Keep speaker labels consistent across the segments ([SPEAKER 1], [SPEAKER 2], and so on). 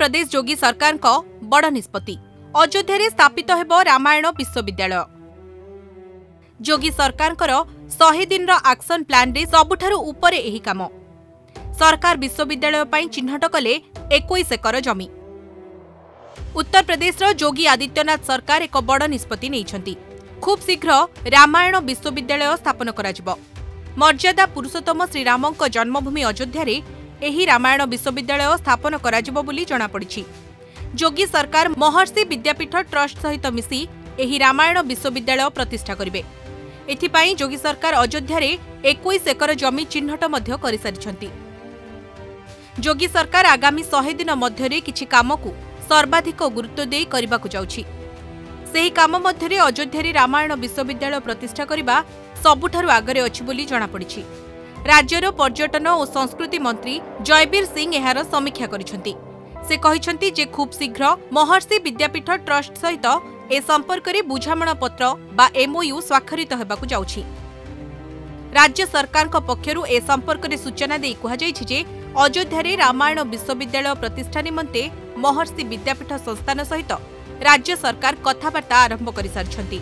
[SPEAKER 1] ଉତ୍ତରପ୍ରଦେଶ ଯୋଗୀ ସରକାରଙ୍କ ବଡ଼ ନିଷ୍ପତ୍ତି। ଅଯୋଧ୍ୟାରେ ସ୍ଥାପିତ ହେବ ରାମାୟଣ ବିଶ୍ୱବିଦ୍ୟାଳୟ। ଯୋଗୀ ସରକାରଙ୍କର ଶହେ ଦିନର ଆକ୍ସନ ପ୍ଲାନ୍ରେ ସବୁଠାରୁ ଉପରେ ଏହି କାମ। ସରକାର ବିଶ୍ୱବିଦ୍ୟାଳୟ ପାଇଁ ଚିହ୍ନଟ କଲେ ଏକୋଇଶ ଏକର ଜମି। ଉତ୍ତରପ୍ରଦେଶର ଯୋଗୀ ଆଦିତ୍ୟନାଥ ସରକାର ଏକ ବଡ଼ ନିଷ୍ପତ୍ତି ନେଇଛନ୍ତି। ଖୁବ୍ ଶୀଘ୍ର ରାମାୟଣ ବିଶ୍ୱବିଦ୍ୟାଳୟ ସ୍ଥାପନ କରାଯିବ। ମର୍ଯ୍ୟାଦା ପୁରୁଷୋତ୍ତମ ଶ୍ରୀରାମଙ୍କ ଜନ୍ମଭୂମି ଅଯୋଧ୍ୟାରେ ଏହି ରାମାୟଣ ବିଶ୍ୱବିଦ୍ୟାଳୟ ସ୍ଥାପନ କରାଯିବ ବୋଲି ଜଣାପଡ଼ିଛି। ଯୋଗୀ ସରକାର ମହର୍ଷି ବିଦ୍ୟାପୀଠ ଟ୍ରଷ୍ଟ ସହିତ ମିଶି ଏହି ରାମାୟଣ ବିଶ୍ୱବିଦ୍ୟାଳୟ ପ୍ରତିଷ୍ଠା କରିବେ। ଏଥିପାଇଁ ଯୋଗୀ ସରକାର ଅଯୋଧ୍ୟାରେ ଏକୋଇଶ ଏକର ଜମି ଚିହ୍ନଟ ମଧ୍ୟ କରିସାରିଛନ୍ତି। ଯୋଗୀ ସରକାର ଆଗାମୀ ଶହେ ଦିନ ମଧ୍ୟରେ କିଛି କାମକୁ ସର୍ବାଧିକ ଗୁରୁତ୍ୱ ଦେଇ କରିବାକୁ ଯାଉଛି। ସେହି କାମ ମଧ୍ୟରେ ଅଯୋଧ୍ୟାରେ ରାମାୟଣ ବିଶ୍ୱବିଦ୍ୟାଳୟ ପ୍ରତିଷ୍ଠା କରିବା ସବୁଠାରୁ ଆଗରେ ଅଛି ବୋଲି ଜଣାପଡ଼ିଛି। ରାଜ୍ୟର ପର୍ଯ୍ୟଟନ ଓ ସଂସ୍କୃତି ମନ୍ତ୍ରୀ ଜୟବୀର ସିଂ ଏହାର ସମୀକ୍ଷା କରିଛନ୍ତି। ସେ କହିଛନ୍ତି ଯେ ଖୁବ୍ ଶୀଘ୍ର ମହର୍ଷି ବିଦ୍ୟାପୀଠ ଟ୍ରଷ୍ଟ ସହିତ ଏ ସମ୍ପର୍କରେ ବୁଝାମଣାପତ୍ର ବା ଏମ୍ଓୟୁ ସ୍ୱାକ୍ଷରିତ ହେବାକୁ ଯାଉଛି। ରାଜ୍ୟ ସରକାରଙ୍କ ପକ୍ଷରୁ ଏ ସମ୍ପର୍କରେ ସୂଚନା ଦେଇ କୁହାଯାଇଛି ଯେ ଅଯୋଧ୍ୟାରେ ରାମାୟଣ ବିଶ୍ୱବିଦ୍ୟାଳୟ ପ୍ରତିଷ୍ଠା ନିମନ୍ତେ ମହର୍ଷି ବିଦ୍ୟାପୀଠ ସଂସ୍ଥାନ ସହିତ ରାଜ୍ୟ ସରକାର କଥାବାର୍ତ୍ତା ଆରମ୍ଭ କରିସାରିଛନ୍ତି।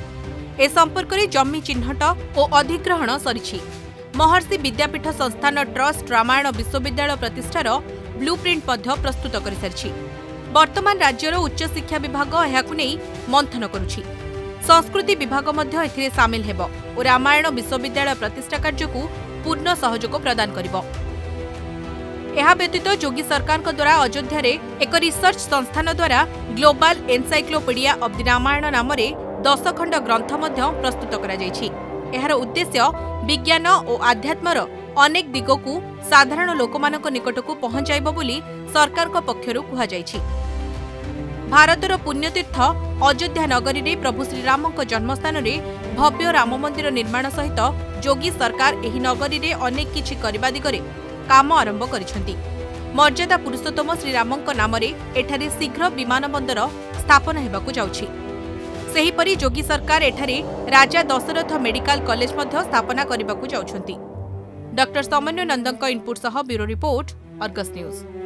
[SPEAKER 1] ଏ ସମ୍ପର୍କରେ ଜମି ଚିହ୍ନଟ ଓ ଅଧିଗ୍ରହଣ ସରିଛି। ମହର୍ଷି ବିଦ୍ୟାପୀଠ ସଂସ୍ଥାନ ଟ୍ରଷ୍ଟ ରାମାୟଣ ବିଶ୍ୱବିଦ୍ୟାଳୟ ପ୍ରତିଷ୍ଠାର ବ୍ଲୁପ୍ରିଣ୍ଟ ମଧ୍ୟ ପ୍ରସ୍ତୁତ କରିସାରିଛି। ବର୍ତ୍ତମାନ ରାଜ୍ୟର ଉଚ୍ଚଶିକ୍ଷା ବିଭାଗ ଏହାକୁ ନେଇ ମନ୍ଥନ କରୁଛି। ସଂସ୍କୃତି ବିଭାଗ ମଧ୍ୟ ଏଥିରେ ସାମିଲ ହେବ ଓ ରାମାୟଣ ବିଶ୍ୱବିଦ୍ୟାଳୟ ପ୍ରତିଷ୍ଠା କାର୍ଯ୍ୟକୁ ପୂର୍ଣ୍ଣ ସହଯୋଗ ପ୍ରଦାନ କରିବ। ଏହା ବ୍ୟତୀତ ଯୋଗୀ ସରକାରଙ୍କ ଦ୍ୱାରା ଅଯୋଧ୍ୟାରେ ଏକ ରିସର୍ଚ୍ଚ ସଂସ୍ଥାନ ଦ୍ୱାରା global encyclopedia of the Ramayana ନାମରେ ଦଶ ଖଣ୍ଡ ଗ୍ରନ୍ଥ ମଧ୍ୟ ପ୍ରସ୍ତୁତ କରାଯାଇଛି। ଏହାର ଉଦ୍ଦେଶ୍ୟ ବିଜ୍ଞାନ ଓ ଆଧ୍ୟାତ୍ମର ଅନେକ ଦିଗକୁ ସାଧାରଣ ଲୋକମାନଙ୍କ ନିକଟକୁ ପହଞ୍ଚାଇବ ବୋଲି ସରକାରଙ୍କ ପକ୍ଷରୁ କୁହାଯାଇଛି। ଭାରତର ପୁଣ୍ୟତୀର୍ଥ ଅଯୋଧ୍ୟା ନଗରୀରେ ପ୍ରଭୁ ଶ୍ରୀରାମଙ୍କ ଜନ୍ମସ୍ଥାନରେ ଭବ୍ୟ ରାମ ମନ୍ଦିର ନିର୍ମାଣ ସହିତ ଯୋଗୀ ସରକାର ଏହି ନଗରୀରେ ଅନେକ କିଛି କରିବା ଦିଗରେ କାମ ଆରମ୍ଭ କରିଛନ୍ତି। ମର୍ଯ୍ୟାଦା ପୁରୁଷୋତ୍ତମ ଶ୍ରୀରାମଙ୍କ ନାମରେ ଏଠାରେ ଶୀଘ୍ର ବିମାନ ବନ୍ଦର ସ୍ଥାପନ ହେବାକୁ ଯାଉଛି। ସେହିପରି ଯୋଗୀ ସରକାର ଏଠାରେ ରାଜା ଦଶରଥ ମେଡିକାଲ କଲେଜ ମଧ୍ୟ ସ୍ଥାପନା କରିବାକୁ ଯାଉଛନ୍ତି। ଡକ୍ଟର ସମନ୍ୱୟ ନନ୍ଦଙ୍କ ଇନପୁଟ୍ ସହ ବ୍ୟୁରୋ ରିପୋର୍ଟ ଅର୍ଗସ୍ ନ୍ୟୁଜ୍।